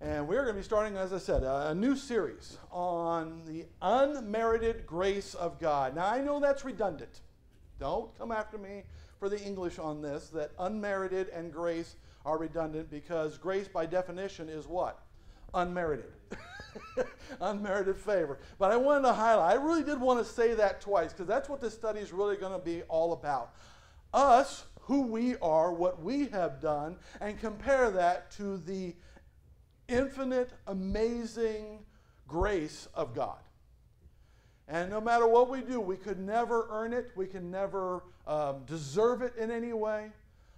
And we're going to be starting, as I said, a, a new series on the unmerited grace of God. Now, I know that's redundant. Don't come after me for the English on this, that unmerited and grace are redundant because grace, by definition, is what? Unmerited. unmerited favor. But I wanted to highlight, I really did want to say that twice because that's what this study is really going to be all about. Us, who we are, what we have done, and compare that to the infinite, amazing grace of God. And no matter what we do, we could never earn it, we can never um, deserve it in any way.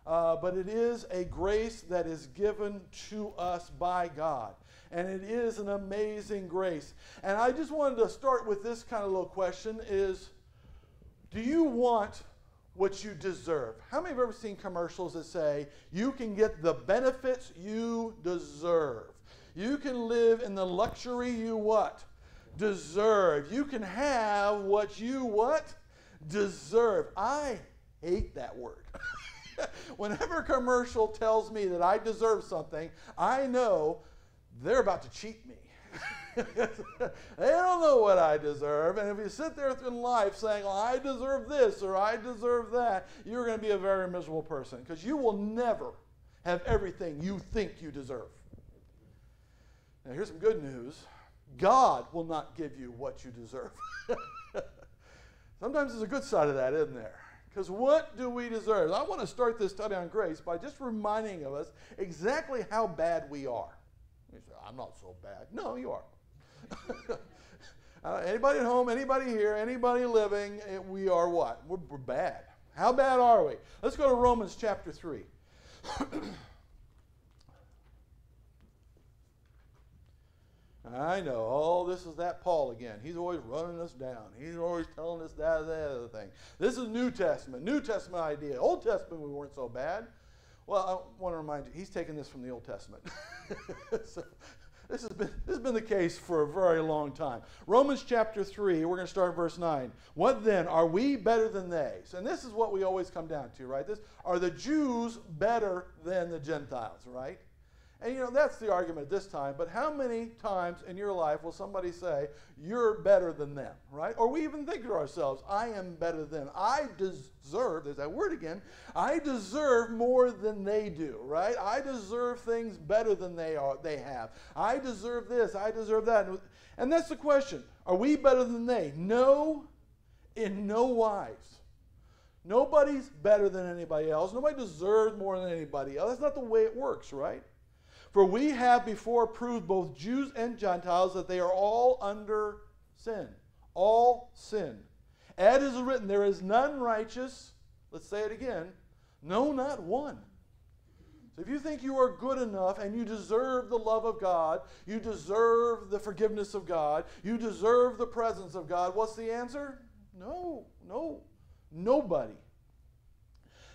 Uh, but it is a grace that is given to us by God. And it is an amazing grace. And I just wanted to start with this kind of little question is do you want what you deserve? How many have ever seen commercials that say you can get the benefits you deserve? You can live in the luxury you what? Deserve. You can have what you what? Deserve. I hate that word. Whenever a commercial tells me that I deserve something, I know they're about to cheat me. they don't know what I deserve. And if you sit there in life saying, well, I deserve this or I deserve that, you're going to be a very miserable person because you will never have everything you think you deserve. Now, here's some good news God will not give you what you deserve. Sometimes there's a good side of that, isn't there? Because what do we deserve? I want to start this study on grace by just reminding of us exactly how bad we are. You say, I'm not so bad. No, you are. uh, anybody at home, anybody here, anybody living, eh, we are what? We're, we're bad. How bad are we? Let's go to Romans chapter 3. I know. Oh, this is that Paul again. He's always running us down. He's always telling us that, that, other thing. This is New Testament. New Testament idea. Old Testament, we weren't so bad. Well, I want to remind you, he's taking this from the Old Testament. so, this has, been, this has been the case for a very long time. Romans chapter 3, we're going to start verse 9. What then? Are we better than they? So, And this is what we always come down to, right? This Are the Jews better than the Gentiles, right? And you know, that's the argument this time, but how many times in your life will somebody say, You're better than them, right? Or we even think to ourselves, I am better than. I deserve, there's that word again, I deserve more than they do, right? I deserve things better than they are they have. I deserve this, I deserve that. And that's the question. Are we better than they? No, in no wise. Nobody's better than anybody else. Nobody deserves more than anybody else. That's not the way it works, right? For we have before proved both Jews and Gentiles that they are all under sin. All sin. As is written, there is none righteous. Let's say it again. No, not one. So if you think you are good enough and you deserve the love of God, you deserve the forgiveness of God, you deserve the presence of God, what's the answer? No, no, nobody.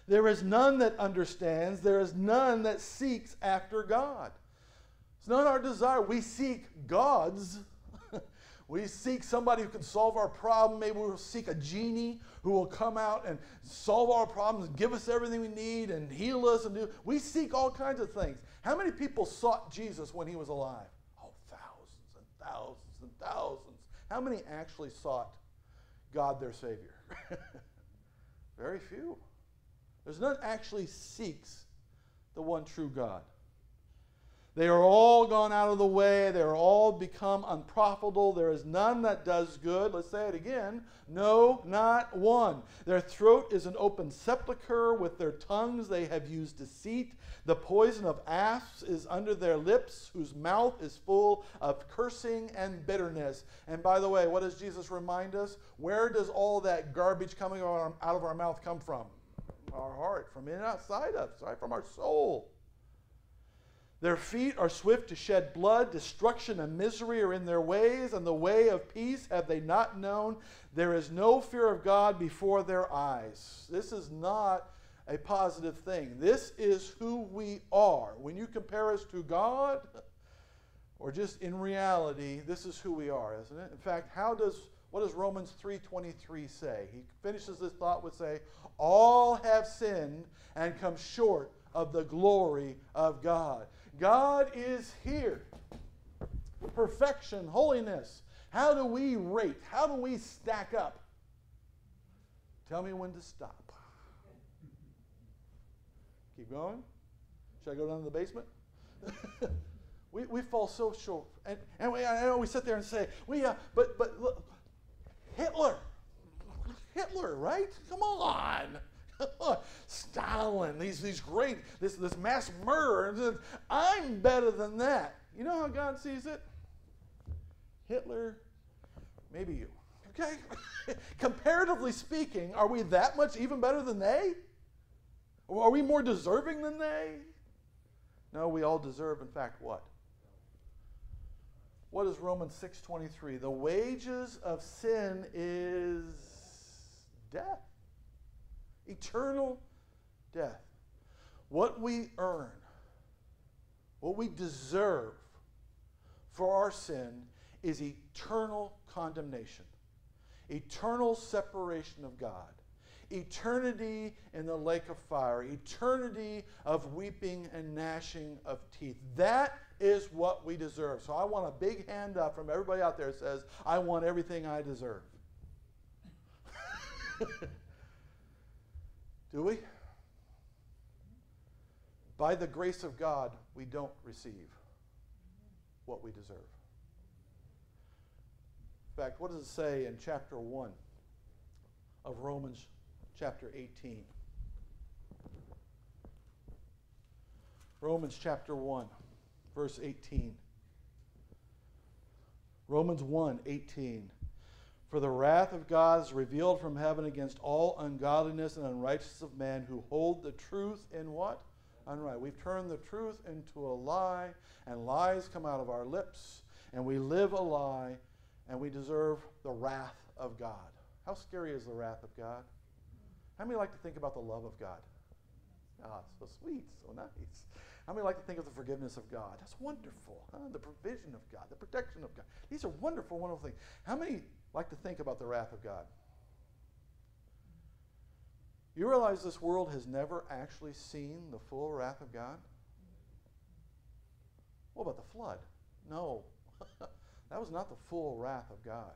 There is none that understands. There is none that seeks after God. It's not our desire. We seek God's. we seek somebody who can solve our problem. Maybe we'll seek a genie who will come out and solve our problems, give us everything we need, and heal us. And do. We seek all kinds of things. How many people sought Jesus when he was alive? Oh, thousands and thousands and thousands. How many actually sought God their Savior? Very few. There's none actually seeks the one true God. They are all gone out of the way. They are all become unprofitable. There is none that does good. Let's say it again. No, not one. Their throat is an open sepulchre. With their tongues they have used deceit. The poison of asps is under their lips, whose mouth is full of cursing and bitterness. And by the way, what does Jesus remind us? Where does all that garbage coming out of our mouth come from? Our heart, from inside us, right? From our soul. Their feet are swift to shed blood. Destruction and misery are in their ways, and the way of peace have they not known. There is no fear of God before their eyes. This is not a positive thing. This is who we are. When you compare us to God, or just in reality, this is who we are, isn't it? In fact, how does what does Romans 3:23 say? He finishes this thought with say, "All have sinned and come short of the glory of God." God is here. Perfection, holiness. How do we rate? How do we stack up? Tell me when to stop. Keep going. Should I go down to the basement? we, we fall so short. And, and we, I know we sit there and say, we, uh, but, but look, Hitler. Hitler, right? Come on. Stalin, these, these great, this, this mass murder. I'm better than that. You know how God sees it? Hitler, maybe you. Okay? Comparatively speaking, are we that much even better than they? Are we more deserving than they? No, we all deserve, in fact, what? What is Romans 6:23? The wages of sin is death. Eternal death. What we earn, what we deserve for our sin is eternal condemnation, eternal separation of God, eternity in the lake of fire, eternity of weeping and gnashing of teeth. That is what we deserve. So I want a big hand up from everybody out there that says, I want everything I deserve. Do we? By the grace of God, we don't receive what we deserve. In fact, what does it say in chapter 1 of Romans chapter 18? Romans chapter 1, verse 18. Romans 1 18. For the wrath of God is revealed from heaven against all ungodliness and unrighteousness of man who hold the truth in what? Unright. We've turned the truth into a lie, and lies come out of our lips, and we live a lie, and we deserve the wrath of God. How scary is the wrath of God? How many like to think about the love of God? Ah, so sweet, so nice. How many like to think of the forgiveness of God? That's wonderful. Huh? The provision of God, the protection of God. These are wonderful, wonderful things. How many like to think about the wrath of God. You realize this world has never actually seen the full wrath of God? What about the flood? No. that was not the full wrath of God.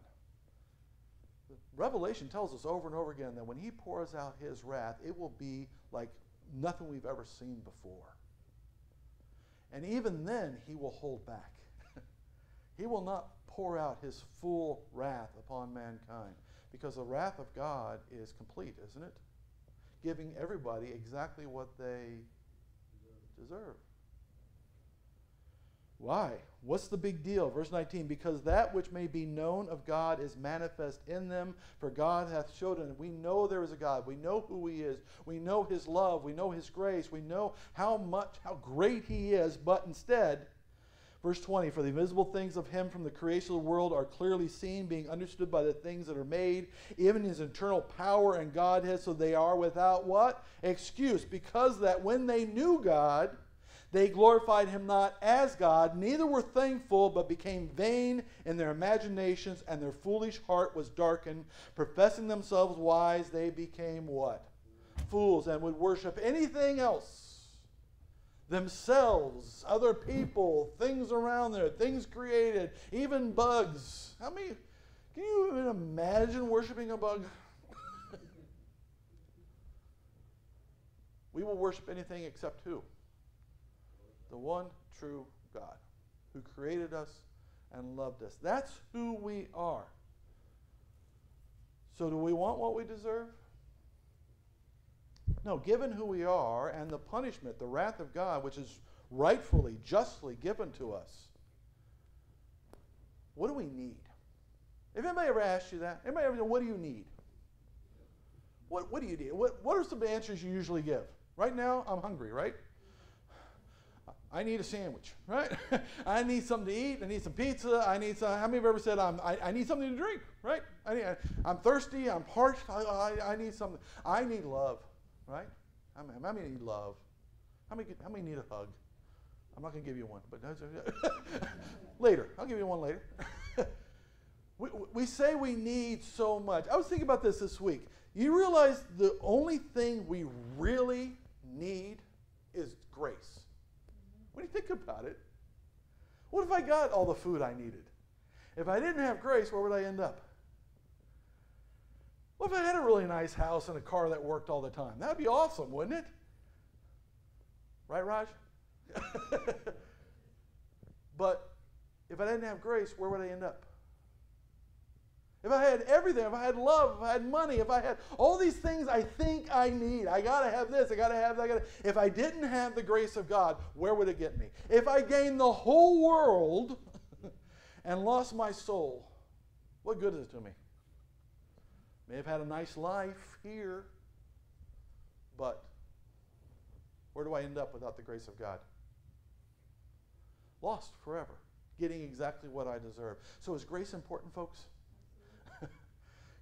Revelation tells us over and over again that when he pours out his wrath, it will be like nothing we've ever seen before. And even then, he will hold back. he will not pour out his full wrath upon mankind. Because the wrath of God is complete, isn't it? Giving everybody exactly what they deserve. Why? What's the big deal? Verse 19, because that which may be known of God is manifest in them, for God hath showed it. We know there is a God. We know who he is. We know his love. We know his grace. We know how much, how great he is, but instead, Verse 20 For the invisible things of him from the creation of the world are clearly seen, being understood by the things that are made, even his eternal power and Godhead, so they are without what? Excuse. Because that when they knew God, they glorified him not as God, neither were thankful, but became vain in their imaginations, and their foolish heart was darkened. Professing themselves wise, they became what? Fools, and would worship anything else themselves, other people, things around there, things created, even bugs. How many? Can you even imagine worshiping a bug? we will worship anything except who? The one true God who created us and loved us. That's who we are. So, do we want what we deserve? No, given who we are and the punishment, the wrath of God, which is rightfully, justly given to us, what do we need? If anybody ever asked you that, anybody ever know, what do you need? What, what do you need? What, what are some answers you usually give? Right now, I'm hungry, right? I need a sandwich, right? I need something to eat. I need some pizza. I need some. How many have ever said I'm, I, I need something to drink, right? I need, I, am thirsty. I'm parched. I, I, I need something. I need love right? How many, how many need love? How many, how many need a hug? I'm not going to give you one, but later. I'll give you one later. we, we say we need so much. I was thinking about this this week. You realize the only thing we really need is grace. When you think about it, what if I got all the food I needed? If I didn't have grace, where would I end up? What if I had a really nice house and a car that worked all the time? That'd be awesome, wouldn't it? Right, Raj? but if I didn't have grace, where would I end up? If I had everything, if I had love, if I had money, if I had all these things I think I need, I got to have this, I got to have that. I gotta, if I didn't have the grace of God, where would it get me? If I gained the whole world and lost my soul, what good is it to me? May have had a nice life here, but where do I end up without the grace of God? Lost forever, getting exactly what I deserve. So is grace important, folks?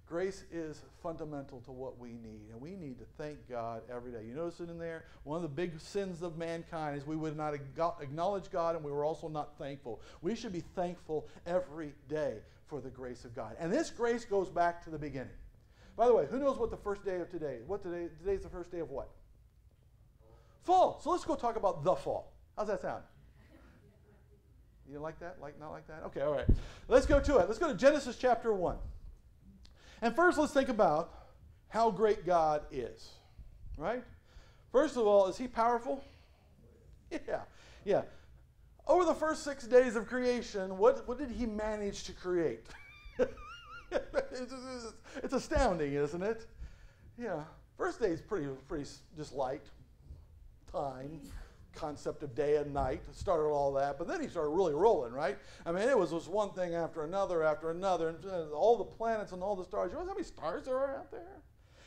Grace is fundamental to what we need, and we need to thank God every day. You notice it in there? One of the big sins of mankind is we would not acknowledge God and we were also not thankful. We should be thankful every day for the grace of God. And this grace goes back to the beginning. By the way, who knows what the first day of today is? What today? Today's the first day of what? Fall. So let's go talk about the fall. How's that sound? You like that? Like not like that? Okay, all right. Let's go to it. Let's go to Genesis chapter 1. And first, let's think about how great God is. Right? First of all, is He powerful? Yeah, yeah. Over the first six days of creation, what, what did He manage to create? it's, astounding, isn't it? Yeah. First day is pretty, pretty just light time concept of day and night, started all that, but then he started really rolling, right? I mean, it was just one thing after another after another, and uh, all the planets and all the stars. You know how many stars there are out there?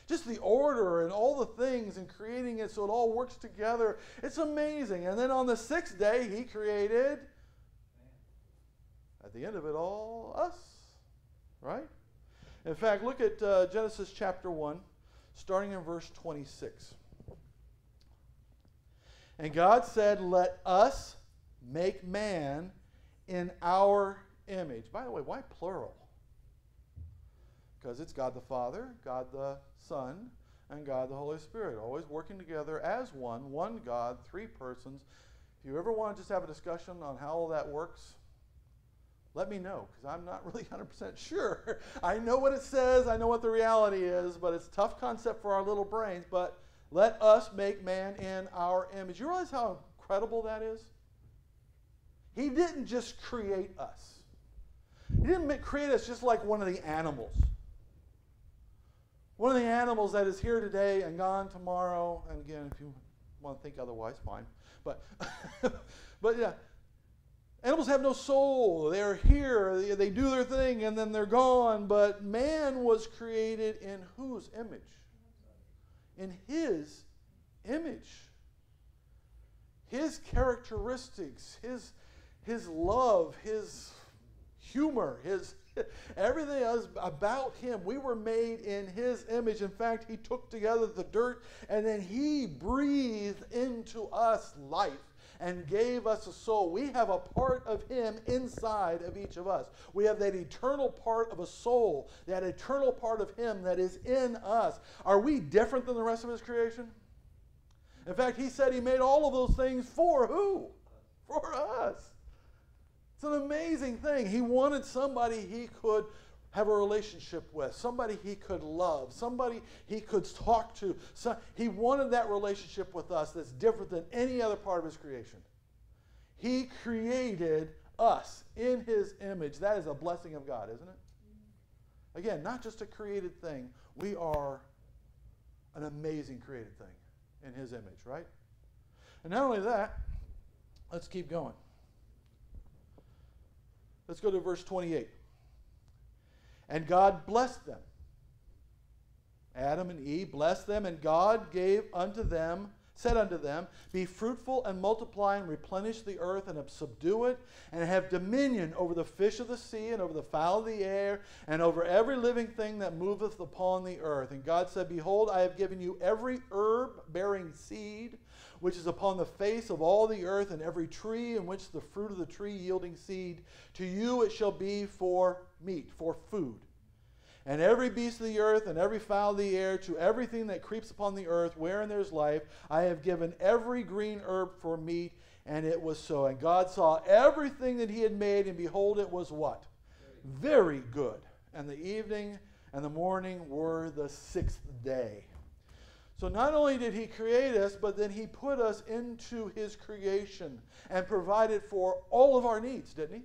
Just the order and all the things and creating it so it all works together. It's amazing. And then on the sixth day, he created, at the end of it all, us, right? In fact, look at uh, Genesis chapter 1, starting in verse 26. And God said, Let us make man in our image. By the way, why plural? Because it's God the Father, God the Son, and God the Holy Spirit, always working together as one, one God, three persons. If you ever want to just have a discussion on how all that works, let me know because I'm not really 100% sure. I know what it says, I know what the reality is, but it's a tough concept for our little brains. But let us make man in our image. You realize how incredible that is? He didn't just create us, He didn't create us just like one of the animals. One of the animals that is here today and gone tomorrow, and again, if you want to think otherwise, fine. But, but yeah, animals have no soul. They're here, they, they do their thing, and then they're gone. But man was created in whose image? In His image. His characteristics, His, his love, His humor, His everything else about Him. We were made in His image. In fact, He took together the dirt and then He breathed into us life and gave us a soul. We have a part of Him inside of each of us. We have that eternal part of a soul, that eternal part of Him that is in us. Are we different than the rest of His creation? In fact, He said He made all of those things for who? For us. It's an amazing thing. He wanted somebody He could have a relationship with, somebody he could love, somebody he could talk to. So he wanted that relationship with us that's different than any other part of his creation. He created us in his image. That is a blessing of God, isn't it? Again, not just a created thing, we are an amazing created thing in his image, right? And not only that, let's keep going. Let's go to verse 28. And God blessed them. Adam and Eve blessed them, and God gave unto them, said unto them, Be fruitful and multiply and replenish the earth and subdue it, and have dominion over the fish of the sea and over the fowl of the air and over every living thing that moveth upon the earth. And God said, Behold, I have given you every herb bearing seed which is upon the face of all the earth, and every tree in which the fruit of the tree yielding seed. To you it shall be for meat, for food. And every beast of the earth, and every fowl of the air, to everything that creeps upon the earth, wherein there's life, I have given every green herb for meat, And it was so. And God saw everything that he had made, and behold, it was what? Very good. And the evening and the morning were the sixth day. So not only did he create us, but then he put us into his creation and provided for all of our needs, didn't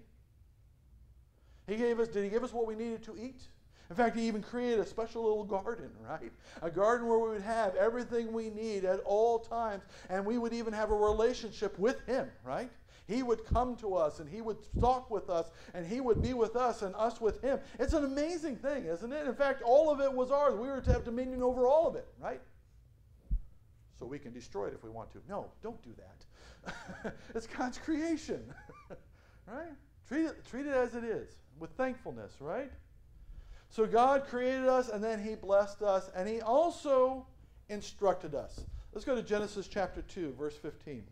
he? He gave us, did he give us what we needed to eat? In fact, he even created a special little garden, right? A garden where we would have everything we need at all times, and we would even have a relationship with him, right? He would come to us and he would talk with us and he would be with us and us with him. It's an amazing thing, isn't it? In fact, all of it was ours. We were to have dominion over all of it, right? So we can destroy it if we want to. No, don't do that. it's God's creation, right? Treat it, treat it as it is with thankfulness, right? So God created us and then He blessed us and He also instructed us. Let's go to Genesis chapter 2, verse 15.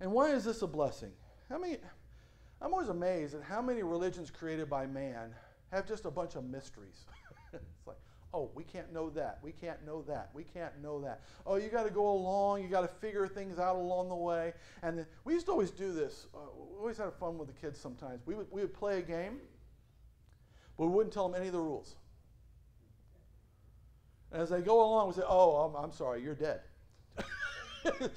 And why is this a blessing? How many, I'm always amazed at how many religions created by man have just a bunch of mysteries. it's like, oh, we can't know that. We can't know that. We can't know that. Oh, you got to go along. You got to figure things out along the way. And then, we used to always do this. Uh, we always had fun with the kids sometimes. We would, we would play a game, but we wouldn't tell them any of the rules. And as they go along, we say, oh, I'm, I'm sorry, you're dead.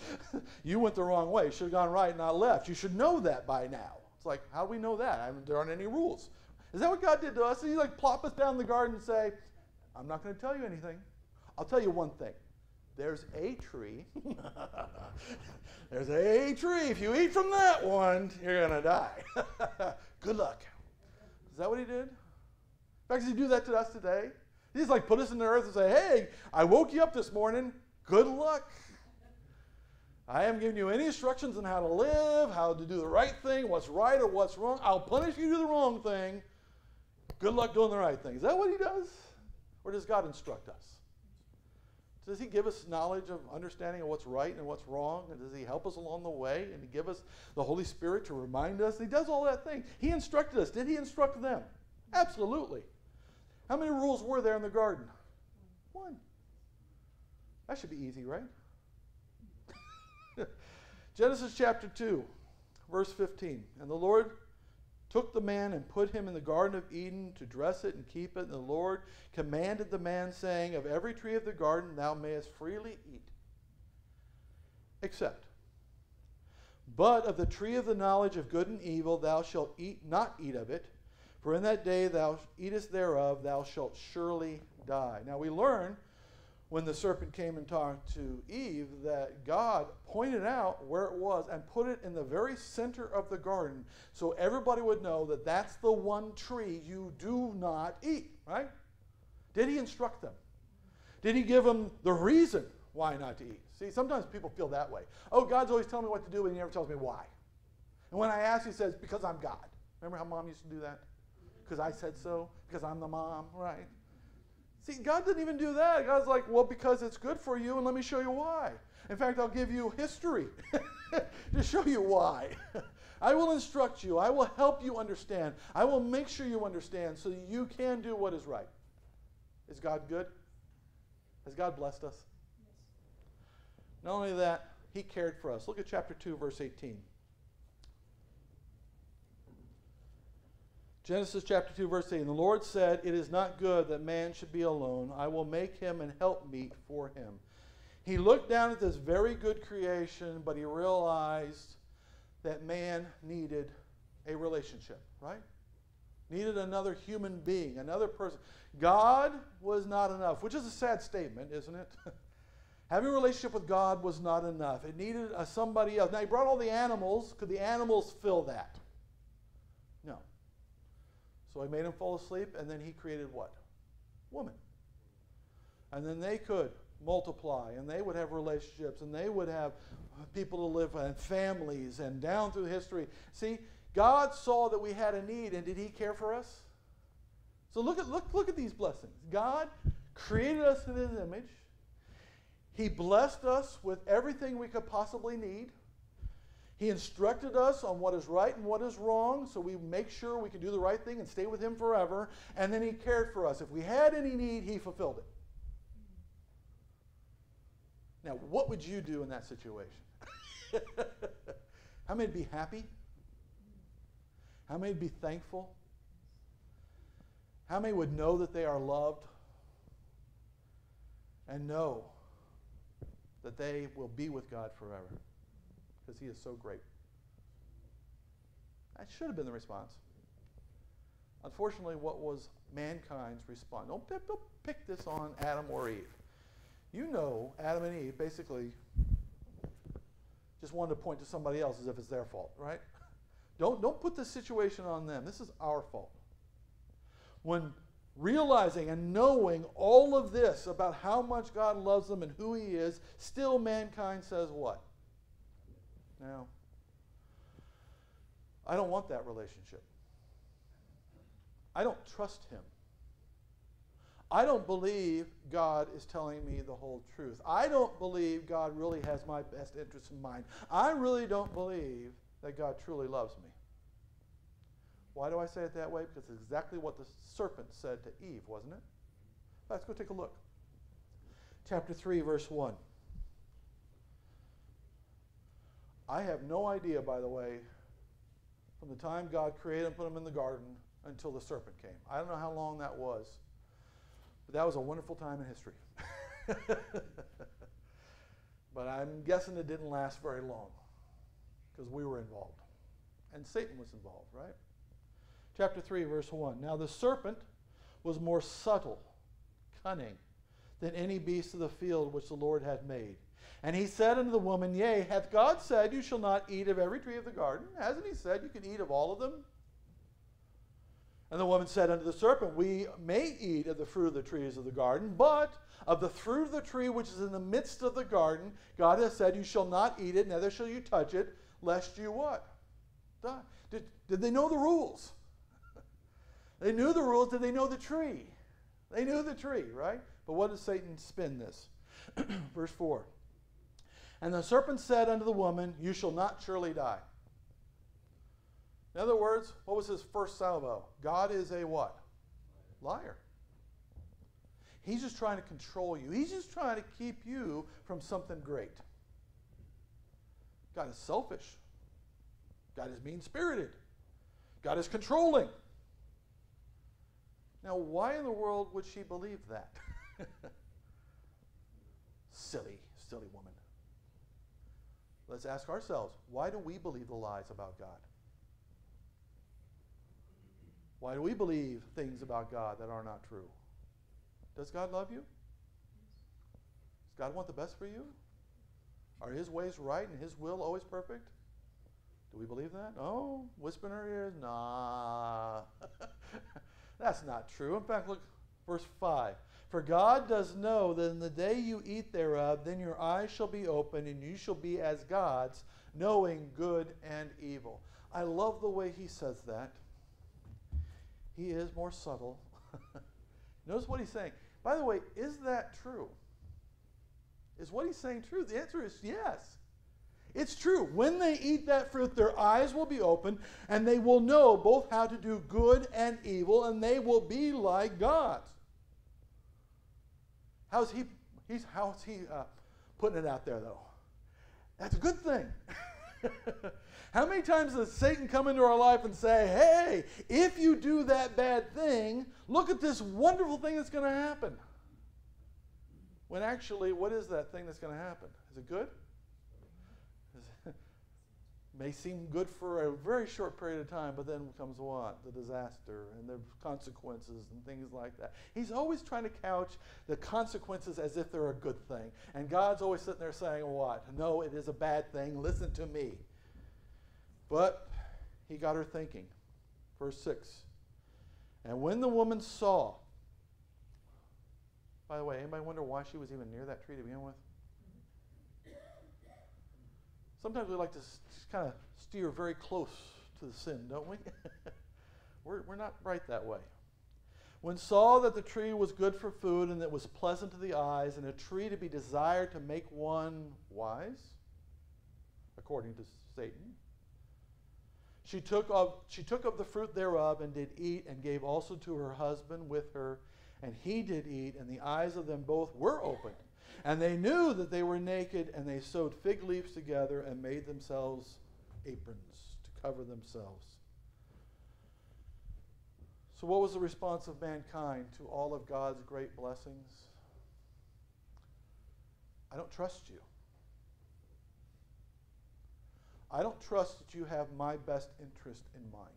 you went the wrong way. You should have gone right, not left. You should know that by now. It's like, how do we know that? I there aren't any rules. Is that what God did to us? He like plop us down in the garden and say, I'm not going to tell you anything. I'll tell you one thing. There's a tree. There's a tree. If you eat from that one, you're going to die. Good luck. Is that what he did? In fact, does he do that to us today? He's like put us in the earth and say, hey, I woke you up this morning. Good luck. I haven't given you any instructions on how to live, how to do the right thing, what's right or what's wrong. I'll punish you do the wrong thing. Good luck doing the right thing. Is that what he does? Or does God instruct us? Does he give us knowledge of understanding of what's right and what's wrong? And does he help us along the way and give us the Holy Spirit to remind us? He does all that thing. He instructed us. Did he instruct them? Absolutely. How many rules were there in the garden? One. That should be easy, right? Genesis chapter 2, verse 15. And the Lord took the man and put him in the Garden of Eden to dress it and keep it. And the Lord commanded the man, saying, Of every tree of the garden thou mayest freely eat, except, but of the tree of the knowledge of good and evil thou shalt eat not eat of it, for in that day thou eatest thereof thou shalt surely die. Now we learn when the serpent came and talked to Eve that God pointed out where it was and put it in the very center of the garden so everybody would know that that's the one tree you do not eat, right? Did he instruct them? Did he give them the reason why not to eat? See, sometimes people feel that way. Oh, God's always telling me what to do, but he never tells me why. And when I ask, he says, because I'm God. Remember how mom used to do that? Because I said so, because I'm the mom, right? See, God didn't even do that. God's like, well, because it's good for you, and let me show you why. In fact, I'll give you history to show you why. I will instruct you. I will help you understand. I will make sure you understand so that you can do what is right. Is God good? Has God blessed us? Not only that, He cared for us. Look at chapter 2, verse 18. Genesis chapter 2, verse 8. And the Lord said, It is not good that man should be alone. I will make him an helpmeet for him. He looked down at this very good creation, but he realized that man needed a relationship, right? Needed another human being, another person. God was not enough, which is a sad statement, isn't it? Having a relationship with God was not enough. It needed a somebody else. Now, he brought all the animals. Could the animals fill that? So he made him fall asleep, and then he created what? Woman. And then they could multiply, and they would have relationships, and they would have people to live with, and families, and down through history. See, God saw that we had a need, and did he care for us? So look at, look, look at these blessings. God created us in his image. He blessed us with everything we could possibly need. He instructed us on what is right and what is wrong, so we make sure we can do the right thing and stay with Him forever. And then He cared for us. If we had any need, He fulfilled it. Now, what would you do in that situation? How many would be happy? How many would be thankful? How many would know that they are loved and know that they will be with God forever because He is so great? That should have been the response. Unfortunately, what was mankind's response? Don't, don't pick this on Adam or Eve. You know, Adam and Eve basically just wanted to point to somebody else as if it's their fault, right? Don't, don't put the situation on them. This is our fault. When realizing and knowing all of this about how much God loves them and who He is, still mankind says what? Now, I don't want that relationship. I don't trust Him. I don't believe God is telling me the whole truth. I don't believe God really has my best interests in mind. I really don't believe that God truly loves me. Why do I say it that way? Because it's exactly what the serpent said to Eve, wasn't it? Let's go take a look. Chapter 3, verse 1. I have no idea, by the way, from the time God created and put them in the garden until the serpent came. I don't know how long that was, but that was a wonderful time in history. but I'm guessing it didn't last very long because we were involved. And Satan was involved, right? Chapter 3, verse 1. Now the serpent was more subtle, cunning, than any beast of the field which the Lord had made. And he said unto the woman, Yea, hath God said, You shall not eat of every tree of the garden? Hasn't he said you can eat of all of them? And the woman said unto the serpent, We may eat of the fruit of the trees of the garden, but of the fruit of the tree which is in the midst of the garden, God has said, You shall not eat it, neither shall you touch it, lest you what? Die. Did, did they know the rules? they knew the rules. Did they know the tree? They knew the tree, right? But what does Satan spin this? Verse 4. And the serpent said unto the woman, You shall not surely die. In other words, what was his first salvo? God is a what? Liar. He's just trying to control you. He's just trying to keep you from something great. God is selfish. God is mean spirited. God is controlling. Now, why in the world would she believe that? silly, silly woman. Let's ask ourselves why do we believe the lies about God? Why do we believe things about God that are not true? Does God love you? Does God want the best for you? Are his ways right and his will always perfect? Do we believe that? Oh, whisper in our ears? Nah. That's not true. In fact, look, verse 5. For God does know that in the day you eat thereof, then your eyes shall be opened, and you shall be as gods, knowing good and evil. I love the way he says that. He is more subtle. Notice what he's saying. By the way, is that true? Is what he's saying true? The answer is yes. It's true. When they eat that fruit, their eyes will be opened, and they will know both how to do good and evil, and they will be like gods. How's he? He's how's he uh, putting it out there though? That's a good thing. How many times does Satan come into our life and say, "Hey, if you do that bad thing, look at this wonderful thing that's going to happen"? When actually, what is that thing that's going to happen? Is it good? May seem good for a very short period of time, but then comes what? The disaster and the consequences and things like that. He's always trying to couch the consequences as if they're a good thing. And God's always sitting there saying, What? No, it is a bad thing. Listen to me. But he got her thinking. Verse 6. And when the woman saw, by the way, anybody wonder why she was even near that tree to begin with? Sometimes we like to just kind of steer very close to the sin, don't we? we're, we're not right that way. When saw that the tree was good for food and that was pleasant to the eyes and a tree to be desired to make one wise, according to Satan, she took of, she took of the fruit thereof and did eat and gave also to her husband with her, and he did eat, and the eyes of them both were opened And they knew that they were naked, and they sewed fig leaves together and made themselves aprons to cover themselves. So, what was the response of mankind to all of God's great blessings? I don't trust you. I don't trust that you have my best interest in mind.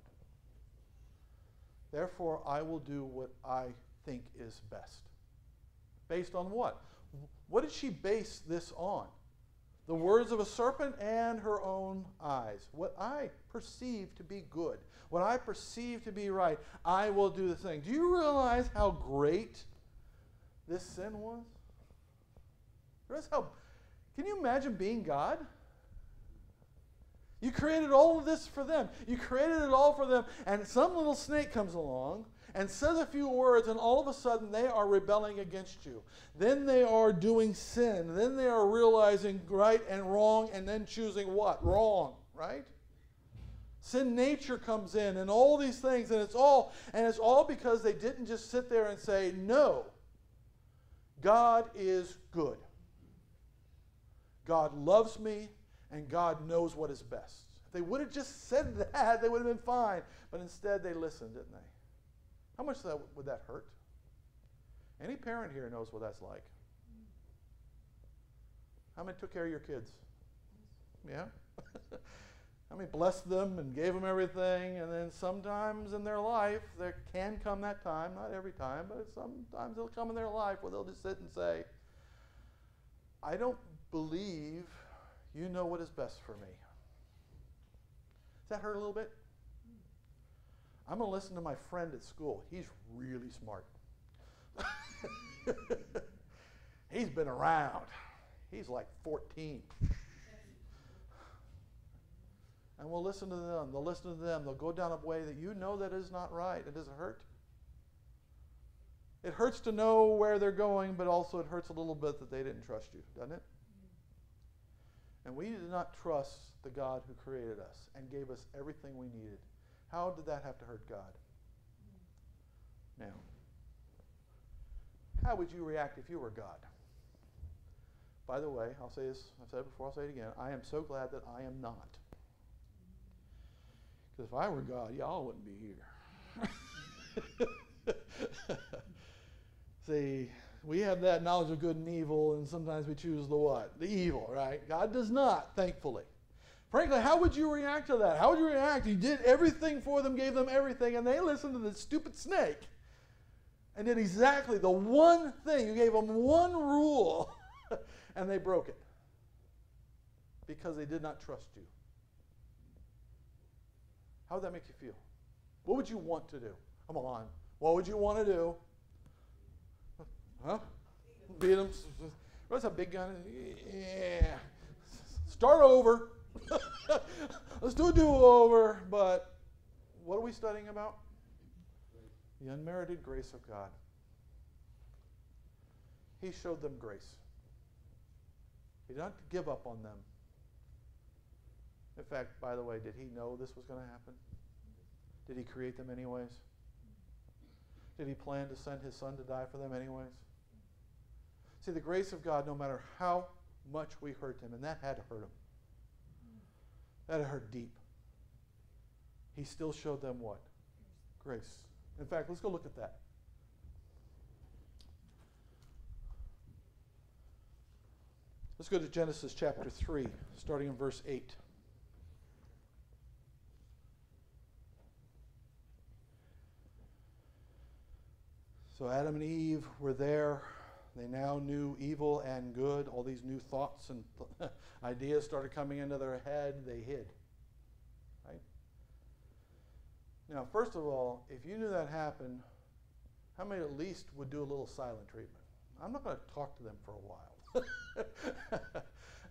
Therefore, I will do what I think is best. Based on what? What did she base this on? The words of a serpent and her own eyes. What I perceive to be good, what I perceive to be right, I will do the thing. Do you realize how great this sin was? Realize how, can you imagine being God? You created all of this for them. You created it all for them. And some little snake comes along and says a few words, and all of a sudden they are rebelling against you. Then they are doing sin. Then they are realizing right and wrong, and then choosing what? Wrong, right? Sin nature comes in, and all these things, and it's all, and it's all because they didn't just sit there and say, No, God is good. God loves me and God knows what is best. If they would have just said that, they would have been fine. But instead, they listened, didn't they? How much that, would that hurt? Any parent here knows what that's like. How many took care of your kids? Yeah? How many blessed them and gave them everything? And then sometimes in their life, there can come that time, not every time, but sometimes it'll come in their life where they'll just sit and say, I don't believe you know what is best for me. Does that hurt a little bit? I'm going to listen to my friend at school. He's really smart. He's been around. He's like 14. And we'll listen to them. They'll listen to them. They'll go down a way that you know that is not right. It doesn't hurt. It hurts to know where they're going, but also it hurts a little bit that they didn't trust you, doesn't it? And we did not trust the God who created us and gave us everything we needed. How did that have to hurt God? Now, how would you react if you were God? By the way, I'll say this, I've said it before, I'll say it again. I am so glad that I am not. Because if I were God, y'all wouldn't be here. See, we have that knowledge of good and evil, and sometimes we choose the what? The evil, right? God does not, thankfully. Frankly, how would you react to that? How would you react? You did everything for them, gave them everything, and they listened to the stupid snake and did exactly the one thing. You gave them one rule, and they broke it because they did not trust you. How would that make you feel? What would you want to do? Come on. What would you want to do? Huh? Beat him. What's a big gun? Yeah. Start over. Let's do a do over. But what are we studying about? The unmerited grace of God. He showed them grace. He did not give up on them. In fact, by the way, did he know this was going to happen? Did he create them anyways? Did he plan to send his son to die for them anyways? See, the grace of God, no matter how much we hurt him, and that had to hurt him, that hurt deep, he still showed them what? Grace. In fact, let's go look at that. Let's go to Genesis chapter 3, starting in verse 8. So Adam and Eve were there they now knew evil and good. All these new thoughts and ideas started coming into their head. They hid. Right? Now, first of all, if you knew that happened, how many at least would do a little silent treatment? I'm not going to talk to them for a while.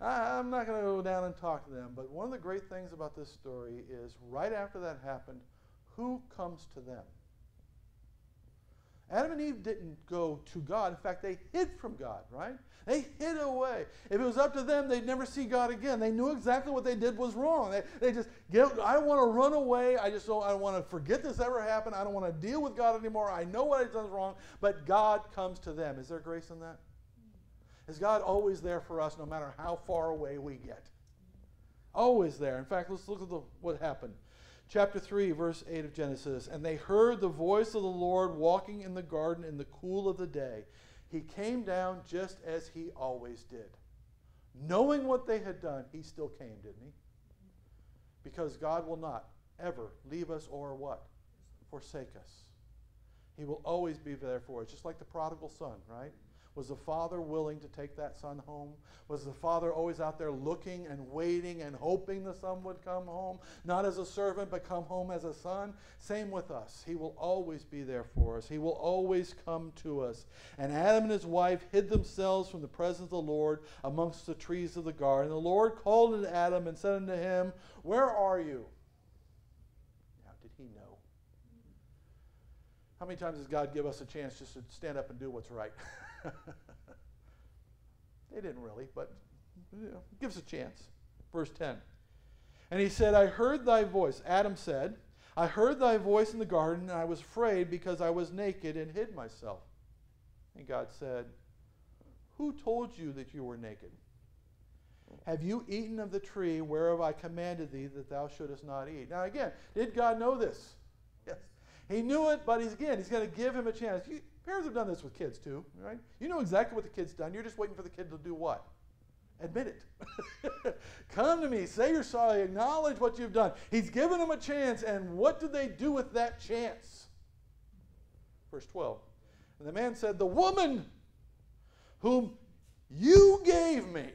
I'm not going to go down and talk to them. But one of the great things about this story is right after that happened, who comes to them? Adam and Eve didn't go to God. In fact, they hid from God, right? They hid away. If it was up to them, they'd never see God again. They knew exactly what they did was wrong. They, they just, get, I want to run away. I just don't, I want to forget this ever happened. I don't want to deal with God anymore. I know what I've done is wrong. But God comes to them. Is there grace in that? Is God always there for us no matter how far away we get? Always there. In fact, let's look at the, what happened. Chapter 3, verse 8 of Genesis. And they heard the voice of the Lord walking in the garden in the cool of the day. He came down just as he always did. Knowing what they had done, he still came, didn't he? Because God will not ever leave us or what? Forsake us. He will always be there for us, just like the prodigal son, right? Was the father willing to take that son home? Was the father always out there looking and waiting and hoping the son would come home? Not as a servant, but come home as a son? Same with us. He will always be there for us. He will always come to us. And Adam and his wife hid themselves from the presence of the Lord amongst the trees of the garden. The Lord called unto Adam and said unto him, Where are you? Now, did he know? How many times does God give us a chance just to stand up and do what's right? they didn't really, but you know, gives a chance. Verse 10. And he said, I heard thy voice. Adam said, I heard thy voice in the garden, and I was afraid because I was naked and hid myself. And God said, Who told you that you were naked? Have you eaten of the tree whereof I commanded thee that thou shouldest not eat? Now, again, did God know this? Yes. He knew it, but he's, again, he's going to give him a chance. You, Parents have done this with kids too, right? You know exactly what the kid's done. You're just waiting for the kid to do what? Admit it. Come to me, say you're sorry, acknowledge what you've done. He's given them a chance, and what did they do with that chance? Verse 12. And the man said, The woman whom you gave me.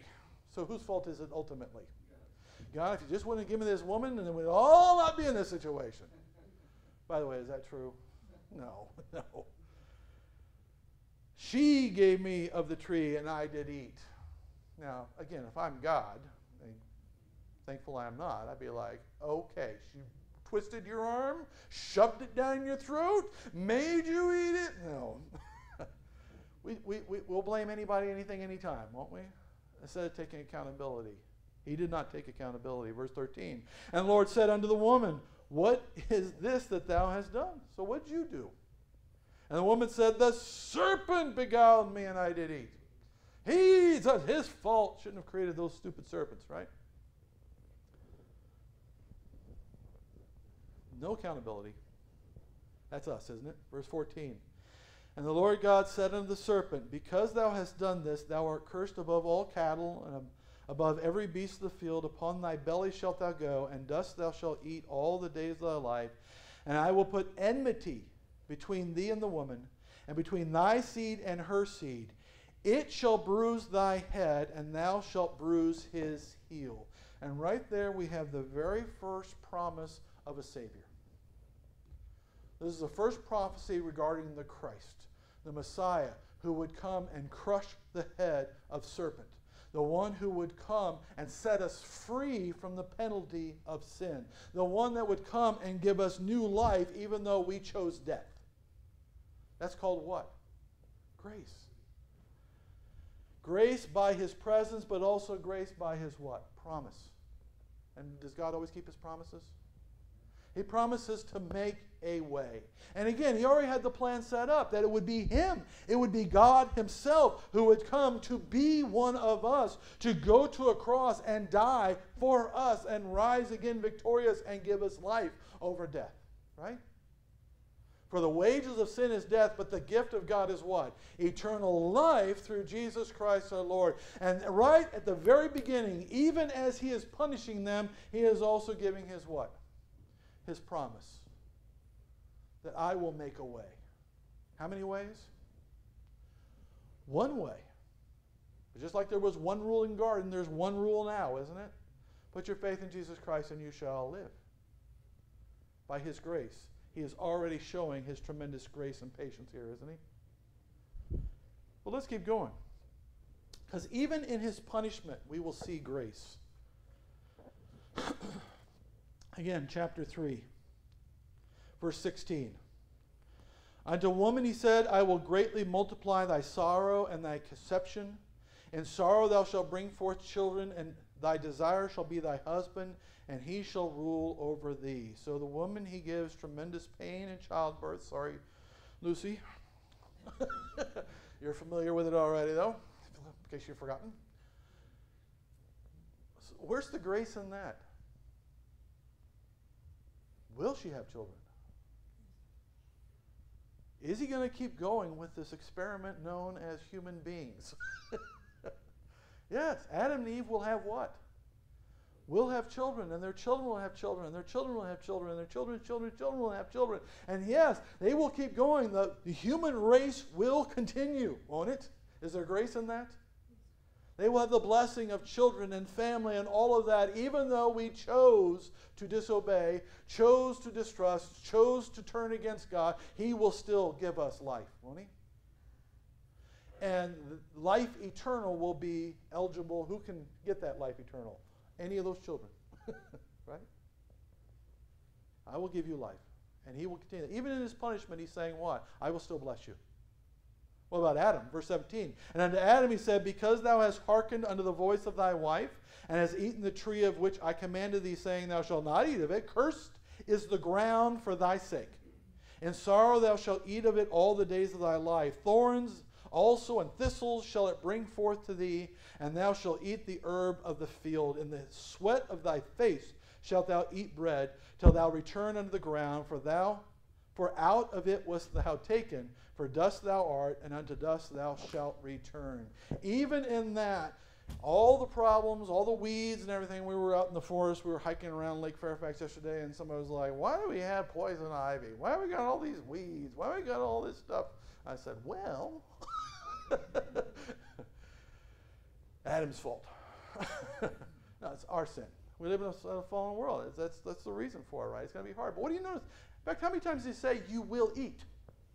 So whose fault is it ultimately? God, if you just wouldn't give me this woman, then we'd all not be in this situation. By the way, is that true? No, no. She gave me of the tree, and I did eat. Now, again, if I'm God, thankful I am not, I'd be like, okay, she twisted your arm, shoved it down your throat, made you eat it. No. we, we, we, will blame anybody, anything, anytime, won't we? Instead of taking accountability. He did not take accountability. Verse 13. And the Lord said unto the woman, What is this that thou hast done? So what did you do? And the woman said, The serpent beguiled me and I did eat. He's his fault. Shouldn't have created those stupid serpents, right? No accountability. That's us, isn't it? Verse 14. And the Lord God said unto the serpent, Because thou hast done this, thou art cursed above all cattle and above every beast of the field. Upon thy belly shalt thou go, and dust thou shalt eat all the days of thy life. And I will put enmity between thee and the woman, and between thy seed and her seed. It shall bruise thy head, and thou shalt bruise his heel. And right there we have the very first promise of a Savior. This is the first prophecy regarding the Christ, the Messiah, who would come and crush the head of serpent, the one who would come and set us free from the penalty of sin, the one that would come and give us new life even though we chose death. That's called what? Grace. Grace by his presence, but also grace by his what? Promise. And does God always keep his promises? He promises to make a way. And again, he already had the plan set up that it would be him. It would be God himself who would come to be one of us, to go to a cross and die for us and rise again victorious and give us life over death. Right? For the wages of sin is death, but the gift of God is what? Eternal life through Jesus Christ our Lord. And right at the very beginning, even as he is punishing them, he is also giving his what? His promise. That I will make a way. How many ways? One way. Just like there was one rule in garden, there's one rule now, isn't it? Put your faith in Jesus Christ and you shall live. By his grace he is already showing his tremendous grace and patience here, isn't he? Well, let's keep going. Because even in his punishment, we will see grace. Again, chapter 3, verse 16. Unto woman he said, I will greatly multiply thy sorrow and thy conception. In sorrow thou shalt bring forth children, and thy desire shall be thy husband, and he shall rule over thee. So the woman he gives tremendous pain in childbirth. Sorry, Lucy. You're familiar with it already, though. in case you've forgotten. So where's the grace in that? Will she have children? Is he going to keep going with this experiment known as human beings? yes, Adam and Eve will have what? Will have children, and their children will have children, and their children will have children, and their children's children's children will have children. And yes, they will keep going. The, the human race will continue, won't it? Is there grace in that? They will have the blessing of children and family and all of that, even though we chose to disobey, chose to distrust, chose to turn against God. He will still give us life, won't He? And life eternal will be eligible. Who can get that life eternal? Any of those children, right? I will give you life. And He will continue. Even in His punishment, He's saying, What? I will still bless you. What about Adam? Verse 17. And unto Adam he said, Because thou hast hearkened unto the voice of thy wife, and hast eaten the tree of which I commanded thee, saying, Thou shalt not eat of it, cursed is the ground for thy sake. In sorrow thou shalt eat of it all the days of thy life. Thorns also and thistles shall it bring forth to thee, and thou shalt eat the herb of the field. In the sweat of thy face shalt thou eat bread, till thou return unto the ground, for thou for out of it wast thou taken, for dust thou art, and unto dust thou shalt return. Even in that, all the problems, all the weeds and everything, we were out in the forest, we were hiking around Lake Fairfax yesterday, and somebody was like, Why do we have poison ivy? Why have we got all these weeds? Why have we got all this stuff? I said, Well, Adam's fault. no, it's our sin. We live in a, fallen world. That's, that's the reason for it, right? It's going to be hard. But what do you notice? In fact, how many times does he say, you will eat?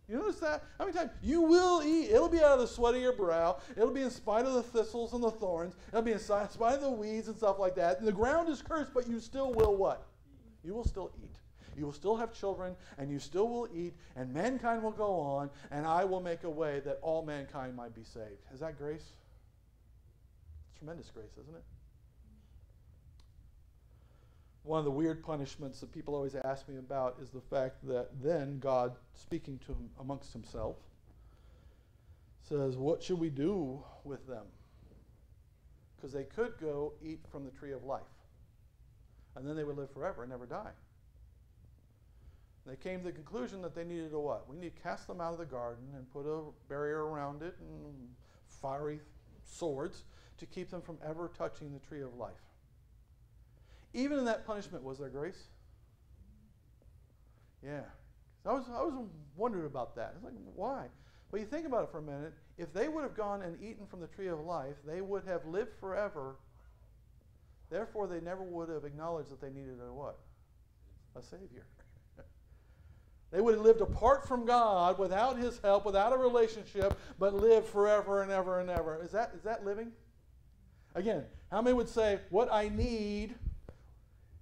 You notice that? How many times? You will eat. It'll be out of the sweat of your brow. It'll be in spite of the thistles and the thorns. It'll be in spite of the weeds and stuff like that. And the ground is cursed, but you still will what? You will still eat. You will still have children, and you still will eat, and mankind will go on, and I will make a way that all mankind might be saved. Is that grace? It's tremendous grace, isn't it? one of the weird punishments that people always ask me about is the fact that then God, speaking to him amongst himself, says, What should we do with them? Because they could go eat from the tree of life, and then they would live forever and never die. They came to the conclusion that they needed a what? We need to cast them out of the garden and put a barrier around it and fiery swords to keep them from ever touching the tree of life. Even in that punishment, was there grace? Yeah. I was, I was wondering about that. It's like, why? Well, you think about it for a minute. If they would have gone and eaten from the tree of life, they would have lived forever. Therefore, they never would have acknowledged that they needed a what? A Savior. They would have lived apart from God, without His help, without a relationship, but lived forever and ever and ever. Is that, is that living? Again, how many would say, what I need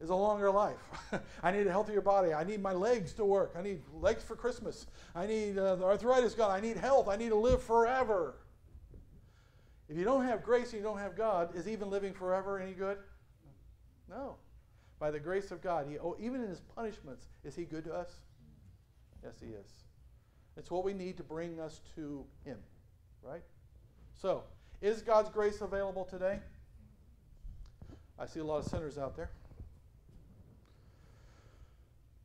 is a longer life. I need a healthier body. I need my legs to work. I need legs for Christmas. I need uh, the arthritis gone. I need health. I need to live forever. If you don't have grace and you don't have God, is even living forever any good? No. By the grace of God, he, oh, even in his punishments, is he good to us? Yes, he is. It's what we need to bring us to him, right? So, is God's grace available today? I see a lot of sinners out there.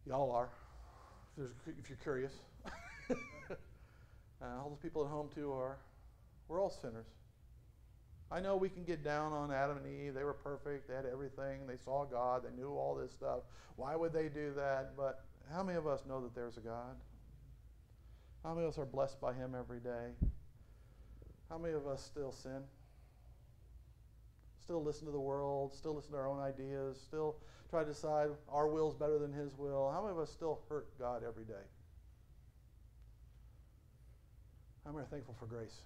Y'all are, if, you're curious. uh, all those people at home, too, are. We're all sinners. I know we can get down on Adam and Eve. They were perfect. They had everything. They saw God. They knew all this stuff. Why would they do that? But how many of us know that there's a God? How many of us are blessed by Him every day? How many of us still sin? Still listen to the world? Still listen to our own ideas? Still try to decide our will is better than his will. How many of us still hurt God every day? How many are thankful for grace?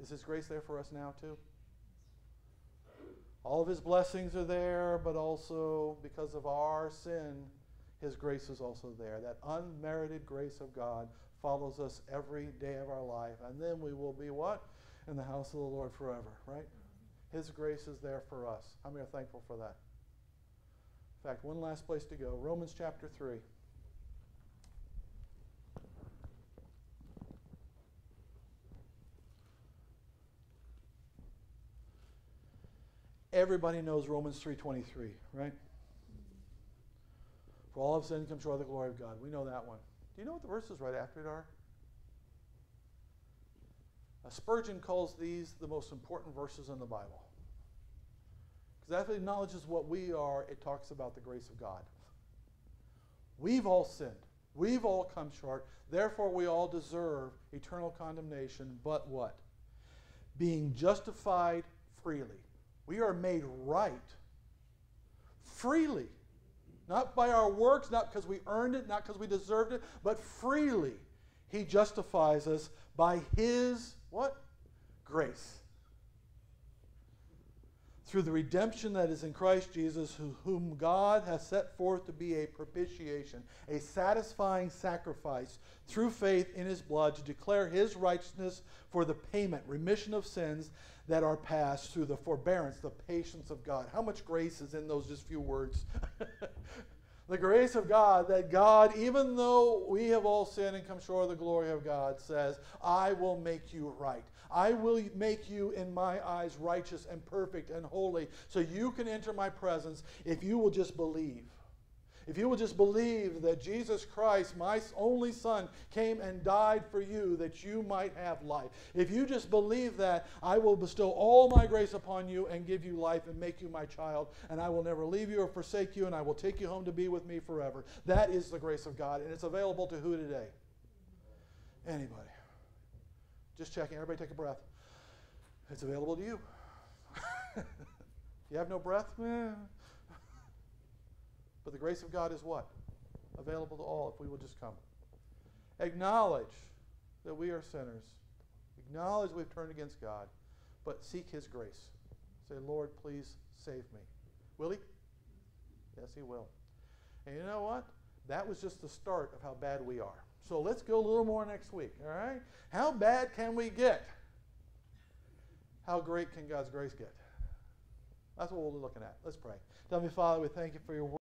Is his grace there for us now too? All of his blessings are there, but also because of our sin, his grace is also there. That unmerited grace of God follows us every day of our life. And then we will be what? In the house of the Lord forever, right? His grace is there for us. How many are thankful for that? In fact, one last place to go Romans chapter 3. everybody knows Romans 3.23, right? For all have sinned come short of the glory of God. We know that one. Do you know what the verses right after it are? Spurgeon calls these the most important verses in the Bible. Because it acknowledges what we are, it talks about the grace of God. We've all sinned. We've all come short. Therefore, we all deserve eternal condemnation. But what? Being justified freely. We are made right freely. Not by our works, not because we earned it, not because we deserved it, but freely. He justifies us by His what? Grace. Through the redemption that is in Christ Jesus, who, whom God has set forth to be a propitiation, a satisfying sacrifice through faith in his blood to declare his righteousness for the payment, remission of sins that are passed through the forbearance, the patience of God. How much grace is in those just few words? the grace of God that God, even though we have all sinned and come short of the glory of God, says, I will make you right. I will make you in my eyes righteous and perfect and holy so you can enter my presence if you will just believe. If you will just believe that Jesus Christ, my only Son, came and died for you that you might have life. If you just believe that, I will bestow all my grace upon you and give you life and make you my child, and I will never leave you or forsake you, and I will take you home to be with me forever. That is the grace of God, and it's available to who today? Anybody. Just checking. Everybody take a breath. It's available to you. you have no breath? Eh. But the grace of God is what? Available to all if we will just come. Acknowledge that we are sinners. Acknowledge we've turned against God, but seek His grace. Say, Lord, please save me. Will He? Yes, He will. And you know what? That was just the start of how bad we are. So let's go a little more next week, all right? How bad can we get? How great can God's grace get? That's what we'll be looking at. Let's pray. Tell me, Father, we thank you for your word.